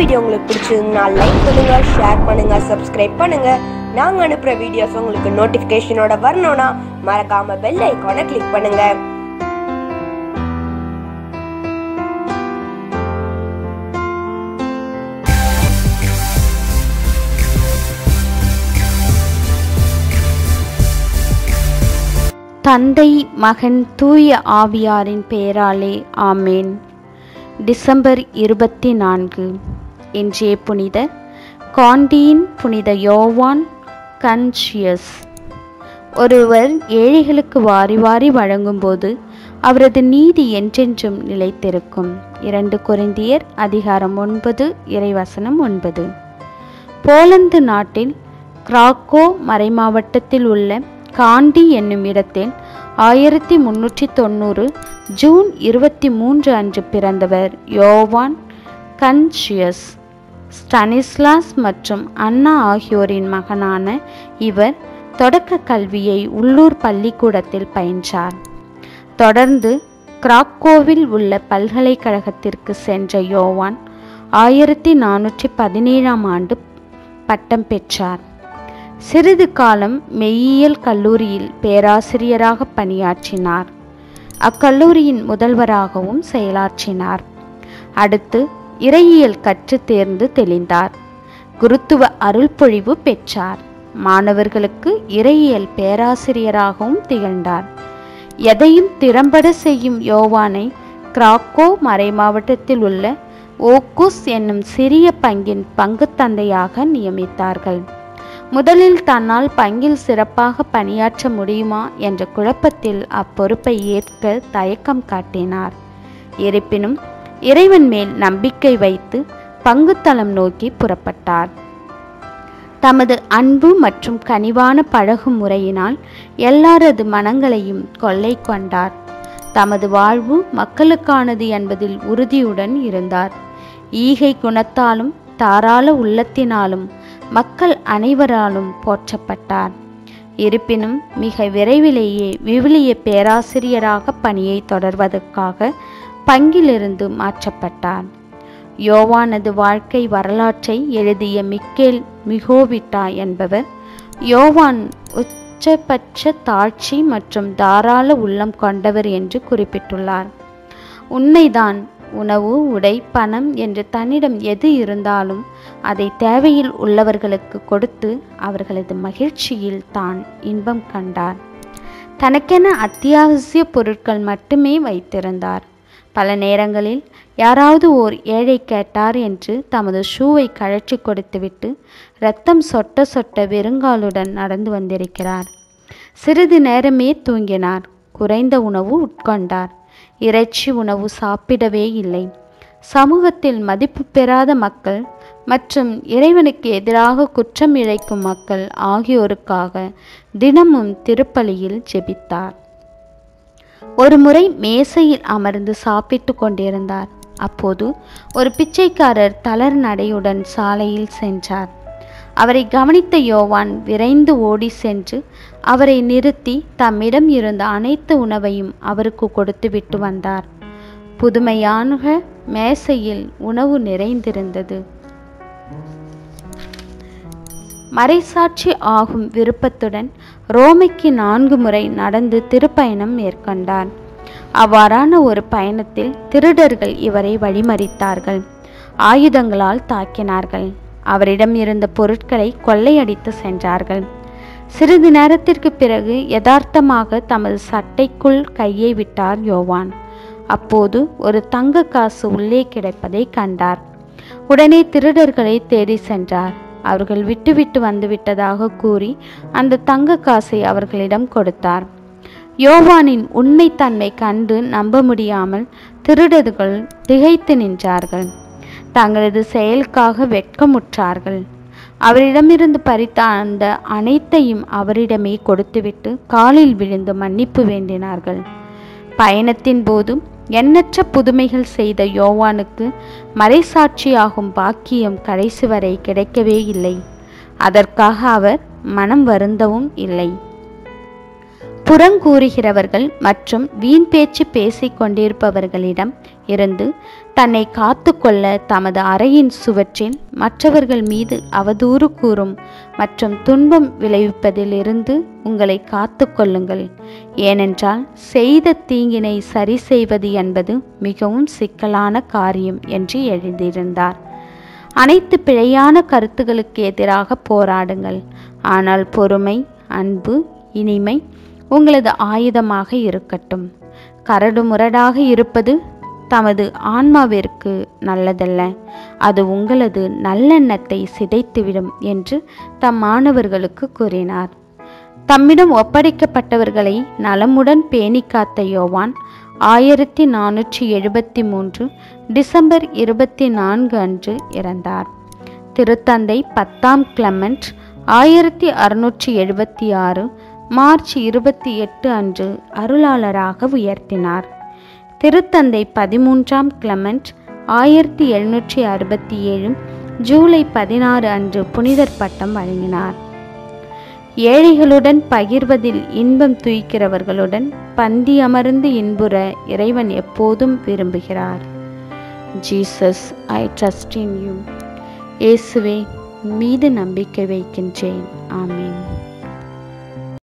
Video உங்களுக்கு பிடிச்சிருந்தா like பண்ணுங்க ஷேர் பண்ணுங்க சப்ஸ்கிரைப் பண்ணுங்க. நாங்க அனுப்புற வீடியோஸ் உங்களுக்கு நோட்டிபிகேஷனோட வரணும்னா மறக்காம பெல் ஐகானை கிளிக் பண்ணுங்க. தந்தை மகன் தூய ஆவியாரின் பெயராலே ஆமேன். டிசம்பர் இருபத்தி நான்கு. இன்றைய புனித காண்டியின் புனித யோவான் கன்ஷியஸ் ஒருவர் ஏழைகளுக்கு வாரி வாரி வழங்கும்போது அவரது நீதி என்றென்றும் நிலைத்திருக்கும். இரண்டு குறைந்தியர் அதிகாரம் ஒன்பது இறைவசனம் ஒன்பது. போலந்து நாட்டில் கிராக்கோ மறைமாவட்டத்தில் உள்ள காண்டி என்னும் இடத்தில் ஆயிரத்தி முன்னூற்றி தொண்ணூறு ஜூன் இருபத்தி மூன்று அன்று பிறந்தவர் யோவான் கன்ஷியஸ் ஸ்டனிஸ்லாஸ் மற்றும் அண்ணா ஆகியோரின் மகனான இவர் தொடக்க கல்வியை உள்ளூர் பள்ளிக்கூடத்தில் பயின்றார். தொடர்ந்து கிராக்கோவில் உள்ள பல்கலைக்கழகத்திற்கு சென்ற யோவான் ஆயிரத்தி நானூற்றி பதினேழாம் ஆண்டு பட்டம் பெற்றார். சிறிது காலம் மெய்யியல் கல்லூரியில் பேராசிரியராக பணியாற்றினார். அக்கல்லூரியின் முதல்வராகவும் செயலாற்றினார். அடுத்து இறையியல் கற்று தேர்ந்து தெளிந்தார். குருத்துவ அருள்பொழிவு பெற்றார். மாணவர்களுக்கு இறையியல் பேராசிரியராகவும் திகழ்ந்தார். எதையும் திறம்பட செய்யும் யோவானை கிராக்கோ மறைமாவட்டத்தில் உள்ள ஓக்குஸ் என்னும் சிறிய பங்கின் பங்குத்தந்தையாக நியமித்தார்கள். முதலில் தன்னால் பங்கில் சிறப்பாக பணியாற்ற முடியுமா என்ற குழப்பத்தில் அப்பொறுப்பை ஏற்க தயக்கம் காட்டினார். இருப்பினும் இறைவன் மேல் நம்பிக்கை வைத்து பங்குத்தளம் நோக்கி புறப்பட்டார். தமது அன்பு மற்றும் கனிவான பழகும் முறையினால் எல்லாரது மனங்களையும் கொள்ளை கொண்டார். தமது வாழ்வு மக்களுக்கானது என்பதில் உறுதியுடன் இருந்தார். ஈகை குணத்தாலும் தாராள உள்ளத்தினாலும் மக்கள் அனைவராலும் போற்றப்பட்டார். இருப்பினும் மிக விரைவிலேயே விவிலிய பேராசிரியராக பணியை தொடர்வதற்காக பங்கிலிருந்து மாற்றப்பட்டார். யோவானது வாழ்க்கை வரலாற்றை எழுதிய மிக்கேல் மிகோவிட்டா என்பவர் யோவான் உச்சபட்ச தாட்சி மற்றும் தாராள உள்ளம் கொண்டவர் என்று குறிப்பிட்டுள்ளார். உண்மைதான் உணவு உடை பணம் என்று தன்னிடம் எது இருந்தாலும் அதை தேவையில் உள்ளவர்களுக்கு கொடுத்து அவர்களது மகிழ்ச்சியில் தான் இன்பம் கண்டார். தனக்கென அத்தியாவசிய பொருட்கள் மட்டுமே வைத்திருந்தார். பல நேரங்களில் யாராவது ஓர் ஏழை கேட்டார் என்று தமது ஷூவை கழற்றி கொடுத்துவிட்டு ரத்தம் சொட்ட சொட்ட வெறுங்காலுடன் நடந்து வந்திருக்கிறார். சிறிது நேரமே தூங்கினார். குறைந்த உணவு உட்கொண்டார். இறைச்சி உணவு சாப்பிடவே இல்லை. சமூகத்தில் மதிப்பு பெறாத மக்கள் மற்றும் இறைவனுக்கு எதிராக குற்றம் இழைக்கும் மக்கள் ஆகியோருக்காக தினமும் திருப்பலியில் ஜெபித்தார். ஒருமுறை மேசையில் அமர்ந்து சாப்பிட்டு கொண்டிருந்தார். அப்போது ஒரு பிச்சைக்காரர் தளர் நடையுடன் சாலையில் சென்றார். அவரை கவனித்த யோவான் விரைந்து ஓடி சென்று அவரை நிறுத்தி தம்மிடம் இருந்த அனைத்து உணவையும் அவருக்கு கொடுத்து விட்டு வந்தார். புதுமையான மேசையில் உணவு நிறைந்திருந்தது. மறைசாட்சி ஆகும் விருப்பத்துடன் ரோமைக்கு நான்கு முறை நடந்து திருப்பயணம் மேற்கொண்டார். அவ்வாறான ஒரு பயணத்தில் திருடர்கள் இவரை வழிமறித்தார்கள். ஆயுதங்களால் தாக்கினார்கள். அவரிடம் இருந்த பொருட்களை கொள்ளையடித்து சென்றார்கள். சிறிது நேரத்திற்கு பிறகு யதார்த்தமாக தமது சட்டைக்குள் கையை விட்டார் யோவான். அப்போது ஒரு தங்க காசு உள்ளே கிடைப்பதை கண்டார். உடனே திருடர்களை தேடி சென்றார். அவர்கள் விட்டுவிட்டு வந்துவிட்டதாக கூறி அந்த தங்க காசை அவர்களிடம் கொடுத்தார். யோவானின் உண்மைத்தன்மை கண்டு நம்ப முடியாமல் திருடர்கள் திகைத்து நின்றார்கள். தங்களது செயலுக்காக வெட்கமுற்றார்கள். அவரிடமிருந்து பறித்த அந்த அனைத்தையும் அவரிடமே கொடுத்துவிட்டு காலில் விழுந்து மன்னிப்பு வேண்டினார்கள். பயணத்தின் போதும் எண்ணற்ற புதுமைகள் செய்த யோவானுக்கு மறைசாட்சியாகும் பாக்கியம் கடைசி வரை கிடைக்கவே இல்லை. அதற்காக அவர் மனம் வருந்தவும் இல்லை. புறங்கூறுகிறவர்கள் மற்றும் வீண் பேச்சு பேசிக் கொண்டிருப்பவர்களிடம் இருந்து தன்னை காத்துக்கொள்ள தமது அறையின் சுவற்றில் மற்றவர்கள் மீது அவதூறு கூறும் மற்றும் துன்பம் விளைவிப்பதிலிருந்து உங்களை காத்துக்கொள்ளுங்கள் ஏனென்றால் செய்த தீங்கினை சரி செய்வது என்பது மிகவும் சிக்கலான காரியம் என்று எழுதியிருந்தார். அனைத்து பிழையான கருத்துகளுக்கு எதிராக போராடுங்கள். ஆனால் பொறுமை அன்பு இனிமை உங்களது ஆயுதமாக இருக்கட்டும். கரடுமுரடாக இருப்பது தமது ஆன்மாவிற்கு நல்லதல்ல. அது உங்களது நல்லெண்ணத்தை சிதைத்துவிடும் என்று தம் மாணவர்களுக்கு கூறினார். தம்மிடம் ஒப்படைக்கப்பட்டவர்களை நலமுடன் பேணி காத்த யோவான் ஆயிரத்தி நானூற்றி எழுபத்தி மூன்று டிசம்பர் இருபத்தி நான்கு அன்று இறந்தார். திருத்தந்தை பத்தாம் கிளமெண்ட் ஆயிரத்தி அறுநூற்றி எழுபத்தி ஆறு மார்ச் இருபத்தி எட்டு அன்று அருளாளராக உயர்த்தினார். திருத்தந்தை பதிமூன்றாம் கிளமெண்ட் ஆயிரத்தி எழுநூற்றி அறுபத்தி ஏழு ஜூலை பதினாறு அன்று புனிதர் பட்டம் வழங்கினார். ஏழைகளுடன் பகிர்வதில் இன்பம் துய்க்கிறவர்களுடன் பந்தி அமர்ந்து இன்புற இறைவன் எப்போதும் விரும்புகிறார். Jesus I trust in you. இயேசுவே மீது நம்பிக்கை வைக்கின்றேன். ஆமீன்.